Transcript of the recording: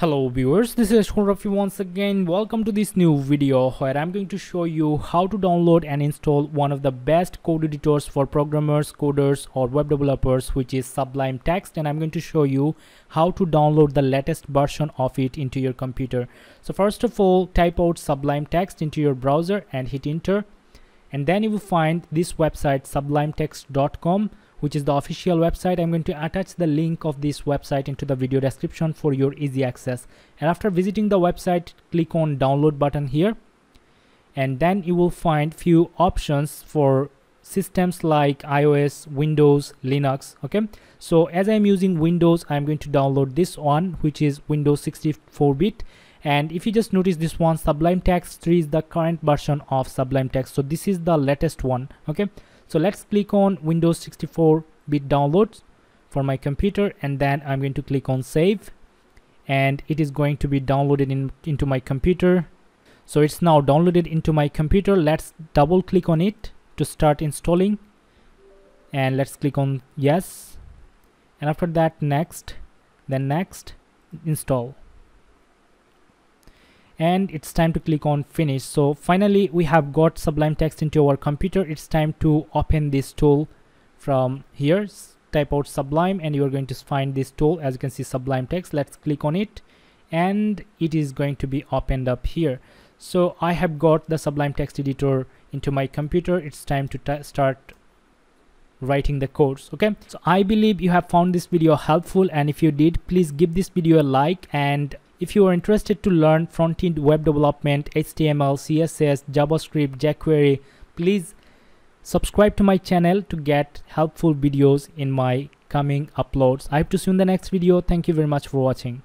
Hello viewers, this is Rafy once again. Welcome to this new video where I'm going to show you how to download and install one of the best code editors for programmers, coders or web developers which is Sublime Text and I'm going to show you how to download the latest version of it into your computer. So first of all type out Sublime Text into your browser and hit enter and then you will find this website sublimetext.com which is the official website. I'm going to attach the link of this website into the video description for your easy access. And after visiting the website click on download button here. And then you will find few options for systems like ios windows linux okay? So as i'm using windows i'm going to download this one which is windows 64 bit. And if you just notice this one sublime text 3 is the current version of sublime text. So this is the latest one okay? So let's click on windows 64 bit downloads for my computer and then i'm going to click on save. And it is going to be downloaded in, into my computer. So it's now downloaded into my computer. Let's double click on it to start installing. And let's click on yes. And after that next. Then next install. And it's time to click on finish. So finally we have got sublime text into our computer. It's time to open this tool from here. Type out sublime and you're going to find this tool. As you can see sublime text. Let's click on it. And it is going to be opened up here so I have got the sublime text editor into my computer it's time to start writing the codes okay so I believe you have found this video helpful and if you did please give this video a like and if you are interested to learn front-end web development, HTML, CSS, JavaScript, jQuery, please subscribe to my channel to get helpful videos in my coming uploads. I hope to see you in the next video. Thank you very much for watching.